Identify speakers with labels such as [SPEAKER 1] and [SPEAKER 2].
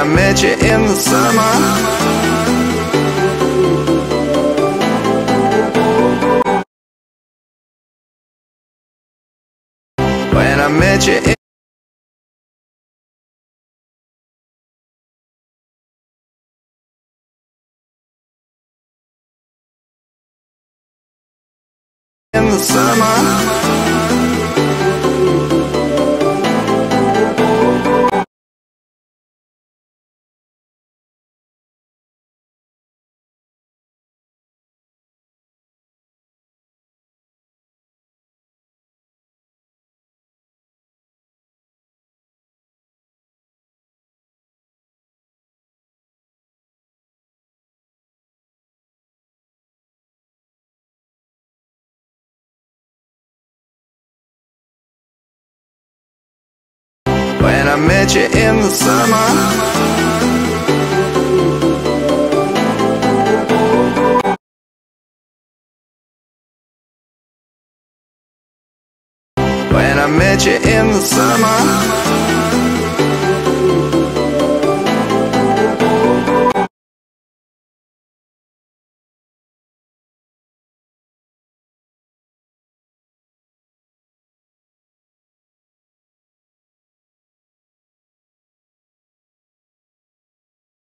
[SPEAKER 1] I met you in the summer. When I met you in in the summer. When I met you in the summer. When I met you in the summer.